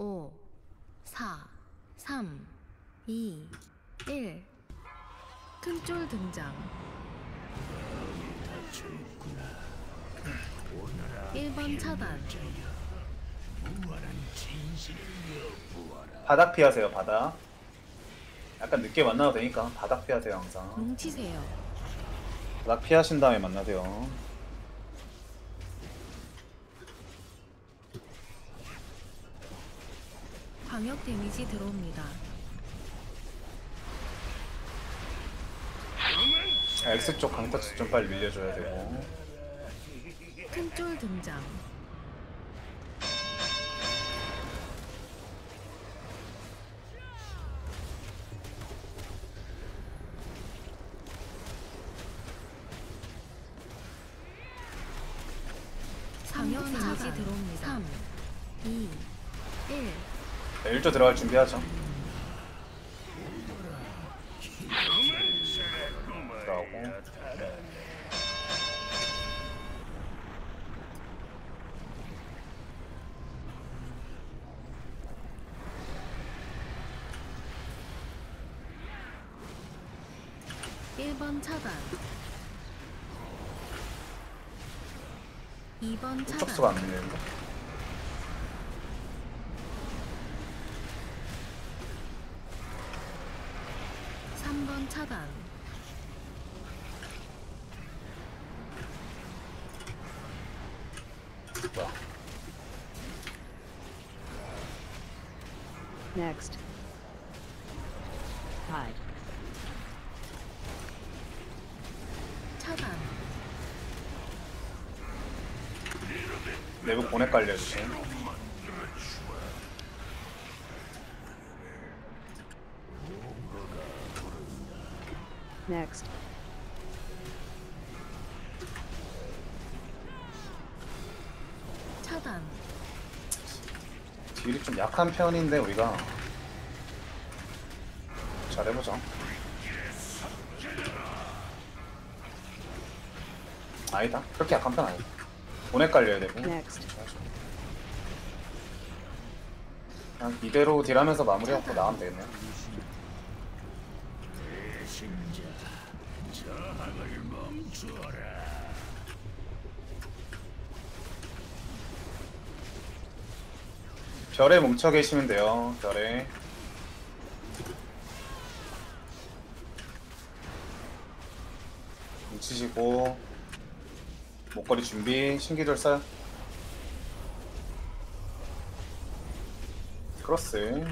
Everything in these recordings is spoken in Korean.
5, 4, 3, 2, 1. 큰 쫄 등장. 1번 차단. 바닥 피하세요 바닥 약간 늦게 만나도 되니까 바닥 피하세요 항상 뭉치세요. 바닥 피하신 다음에 만나세요 광역 데미지 들어옵니다. X쪽 강타치 좀 빨리 밀려줘야 되고 큰쫄 등장. 1조 들어갈 준비하죠. 들어가고 차단. 2번 쪽수가 차단 안 밀리는데 차단 Next. Hide. 차단 내부 보내 깔려주세요 Next. 차단. 딜이 좀 약한 편인데 우리가 잘해보자. 아니다. 그렇게 약한 편 아니다. 보내 깔려야 되고. Next. 그냥 이대로 딜하면서 마무리하고 나가면 되겠네요 별에 뭉쳐 계시면 돼요 별에. 뭉치시고 목걸이 준비 신기절 쏴요 크로스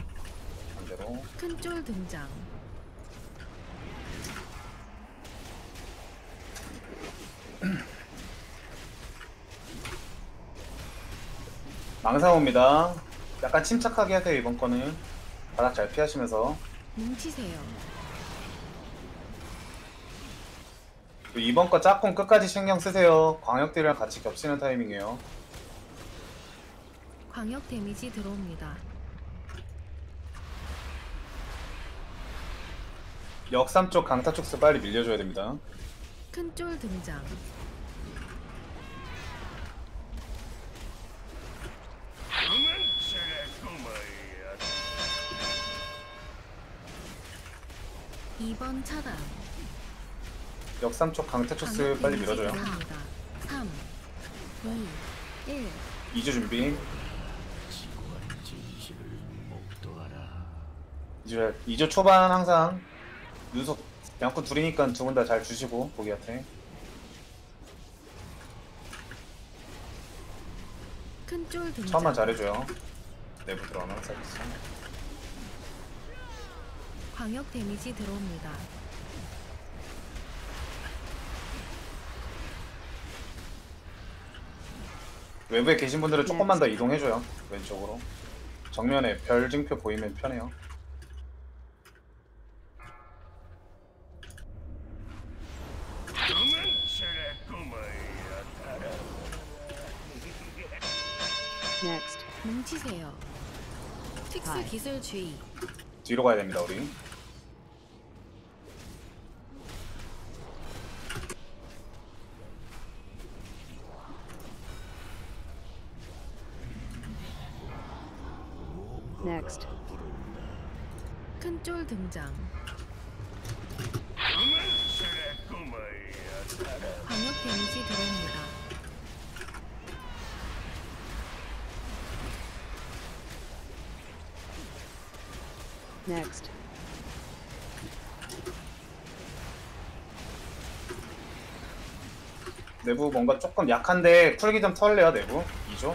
반대로. 큰 쫄 등장 망상 옵니다. 약간 침착하게 하세요 이번 거는. 바닥 잘 피하시면서. 뭉치세요. 또 이번 거 짝꿍 끝까지 신경 쓰세요. 광역들이랑 같이 겹치는 타이밍이에요. 광역 데미지 들어옵니다. 역삼 쪽 강타 쪽수 빨리 밀려줘야 됩니다. 큰 쫄 등장 이번 차단. 역삼 쪽 강타 쪽수 광역 빨리 밀어줘요. 들어옵니다. 3, 2, 1 2주 준비. 이제 2주 초반 항상 유속 양꾼 둘이니까 두 분 다 잘 주시고 보기한테 큰쫄 등장 처음만 잘해줘요. 내부 들어가면. 서비스 광역 데미지 들어옵니다. 외부에 계신 분들은 조금만 더 이동해줘요 왼쪽으로. 정면에 별 증표 보이면 편해요. Next. 뭉치세요. 특수 아이. 기술 주의. 뒤로 가야 됩니다 우리 Next. 큰 쫄 등장. 광역 데미지. Next. 내부 뭔가 조금 약한데 풀기 좀 털래요 내부 2조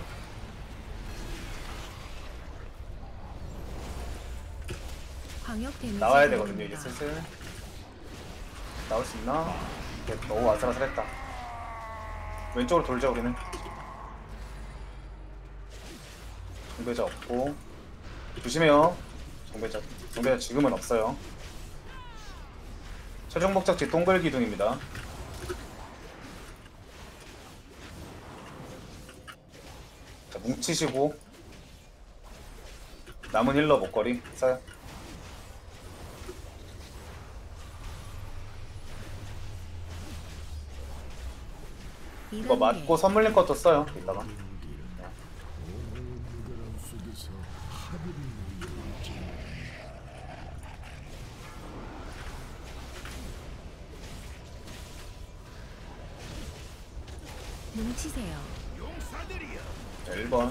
광역 데미지 나와야 되거든요 이제. 슬슬. 나올 수 있나? 네, 너무 아슬아슬했다. 왼쪽으로 돌자 우리는. 정배자 없고. 조심해요. 정배자 정배자 지금은 없어요. 최종 목적지 동글 기둥입니다. 자 뭉치시고. 남은 힐러 목걸이 써요 이거. 맞고 선물린 것도 써요 이따가 뭉치세요. 자 1번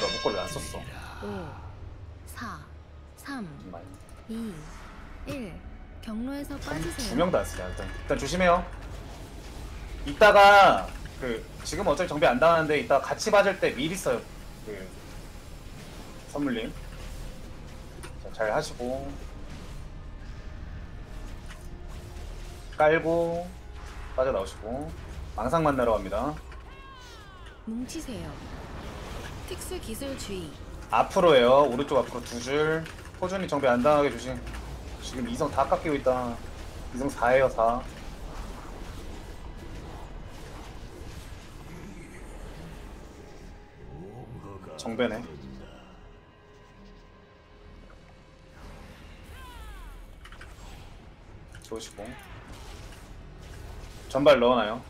나 목걸이 안 썼어 5, 4, 3, 정말 2, 1. 경로에서 빠지세요. 두 명도 안 쓰냐 일단 일단 조심해요 이따가 그 지금 어차피 정비 안 당하는데 이따 같이 맞을 때 미리 써요 그 선물님 자, 잘 하시고 깔고 빠져 나오시고 망상 만나러 갑니다 뭉치세요. 특수 기술 주의. 앞으로요. 오른쪽 앞으로 두줄. 호준이 정비 안 당하게 조심. 지금 이성 다 깎이고 있다. 이성 4에요 4 정배네. 좋으시고. 전발 넣어놔요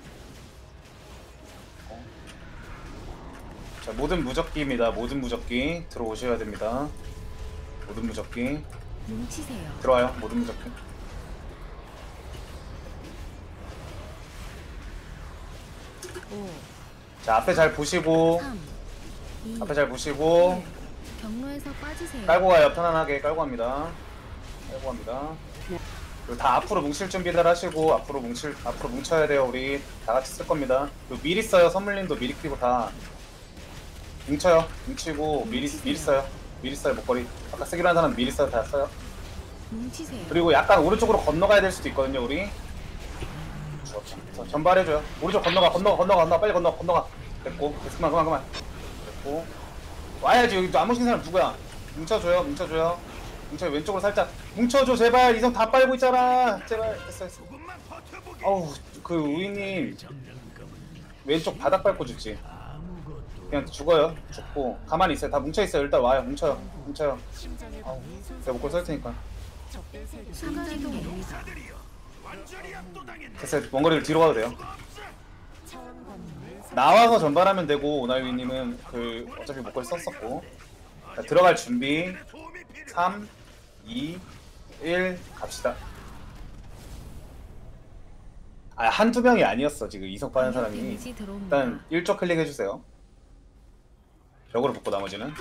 자 모든 무적기입니다. 모든 무적기 들어오셔야 됩니다. 모든 무적기. 뭉치세요. 들어와요. 모든 무적기. 오, 자 앞에 잘 보시고 3, 2, 앞에 잘 보시고 경로에서 빠지세요. 깔고 가요. 편안하게 깔고 갑니다. 깔고 갑니다. 그리고 다 앞으로 뭉칠 준비들 하시고 앞으로 뭉칠 앞으로 뭉쳐야 돼요. 우리 다 같이 쓸 겁니다. 그리고 미리 써요. 선물님도 미리 끼고 다 뭉쳐요. 뭉치고 미리 미리 써요. 미리 써요 목걸이. 아까 쓰기로 한 사람 미리 써요 다 써요. 뭉치세요. 그리고 약간 오른쪽으로 건너가야 될 수도 있거든요 우리. 전발해줘요. 오른쪽 건너가 건너가 건너가 건너가. 빨리 건너가 건너가. 됐고 그만 그만 그만. 됐고. 와야지 여기 또안 뭉친 사람 누구야? 뭉쳐줘요 뭉쳐줘요. 뭉쳐요 왼쪽으로 살짝. 뭉쳐줘 제발. 이성 다 빨고 있잖아. 제발. 됐어 됐어. 어우 그 우이님. 왼쪽 바닥 밟고 죽지 그냥 죽어요 죽고 가만히 있어요 다 뭉쳐 있어요 일단 와요 뭉쳐요 뭉쳐요 어우 내가 목걸 쓸 테니까. 됐어요. 원거리를 뒤로 가도 돼요. 나와서 전발하면 되고 오나유님은 그 어차피 목걸이 썼었고 자, 들어갈 준비 3 2 1 갑시다. 아 한두 명이 아니었어 지금 이석 빠는 사람이. 일단 1조 클릭해 주세요. 벽으로 붙고 나머지는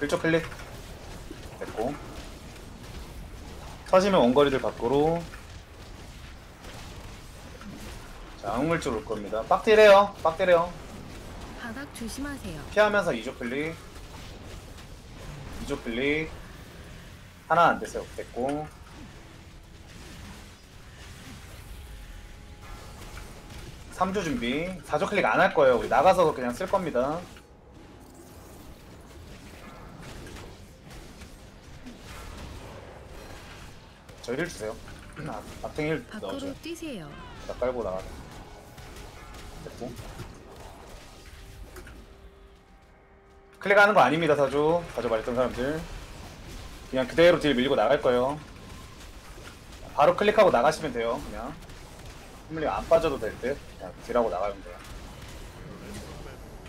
1조 클릭 됐고 터지면 원거리들 밖으로 자 악물줄 올 겁니다. 빡딜해요. 빡딜해요. 바닥 조심하세요. 피하면서 2조 클릭 2조 클릭 하나 안 됐어요. 됐고 삼조 준비 4조 클릭 안 할 거예요. 우리 나가서 그냥 쓸 겁니다. 저힐 주세요. 앞- 앞탱 힐 밖으로 넣어줘요. 뛰세요. 나 깔고 나가자. 됐고. 클릭하는 거 아닙니다, 사주. 가져 말했던 사람들. 그냥 그대로 딜 밀고 나갈 거예요. 바로 클릭하고 나가시면 돼요 그냥 힘물이 안 빠져도 될 듯? 그냥 딜하고 나가면 돼요.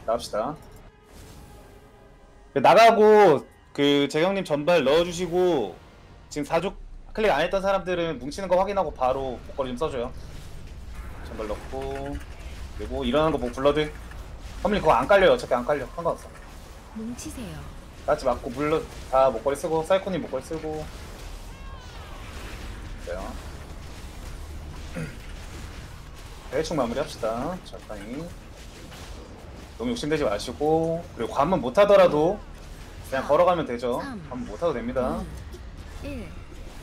나갑시다. 그 나가고 그 재경님 전발 넣어주시고 지금 사주 클릭 안 했던 사람들은 뭉치는 거 확인하고 바로 목걸이 좀 써줘요. 전발 넣고 그리고 일어나는 거 보고 블러드. 컴리 그거 안 깔려요. 어차피 안 깔려. 상관없어. 뭉치세요. 같이 맞고 물론 다 목걸이 쓰고 사이코님 목걸이 쓰고. 그래요 대충 마무리합시다 적당히 너무 욕심내지 마시고 그리고 관문 못하더라도 그냥 걸어가면 되죠 삼. 관문 못하도 됩니다 1.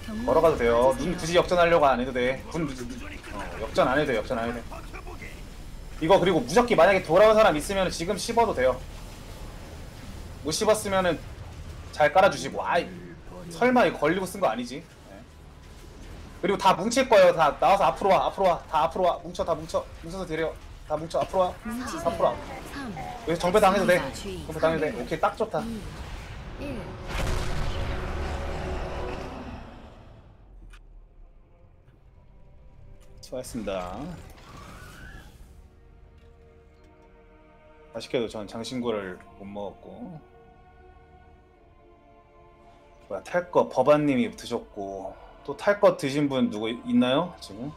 경로에서 걸어가도 돼요. 눈 굳이 역전하려고 안 해도 돼 군 어, 역전 안 해도 돼 역전 안 해도 돼 이거 그리고 무적기 만약에 돌아온 사람 있으면 지금 씹어도 돼요 못 씹었으면은 잘 깔아주시고 아이 설마 이거 걸리고 쓴 거 아니지 네. 그리고 다 뭉칠 거예요 다 나와서 앞으로 와 앞으로 와 다 앞으로 와 뭉쳐 다 뭉쳐 뭉쳐서 데려 다 뭉쳐 앞으로 와. 앞으로 와 3. 여기서 정배 당해도 돼. 정배 당해도 돼 오케이 딱 좋다 2. 1. 수고하셨습니다. 아쉽게도 전 장신구를 못 먹었고 뭐야 탈거 법안님이 드셨고 또탈거 드신 분 누구 있나요 지금?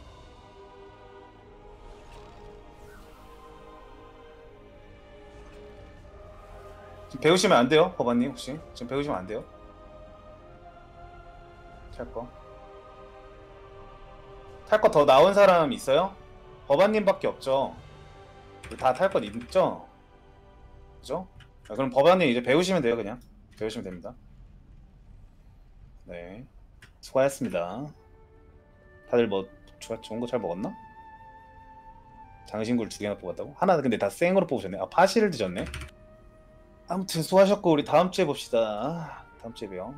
지금 배우시면 안 돼요 법안님 혹시 지금 배우시면 안 돼요? 탈 거. 탈 거 더 나온 사람 있어요? 법안님밖에 없죠. 다 탈 것 있죠? 그죠? 아, 그럼 법안님 이제 배우시면 돼요, 그냥. 배우시면 됩니다. 네. 수고하셨습니다. 다들 뭐, 좋- 좋은 거 잘 먹었나? 장신구를 두 개나 뽑았다고? 하나 근데 다 생으로 뽑으셨네. 아, 파시를 드셨네. 아무튼 수고하셨고, 우리 다음 주에 봅시다. 다음 주에 봬요.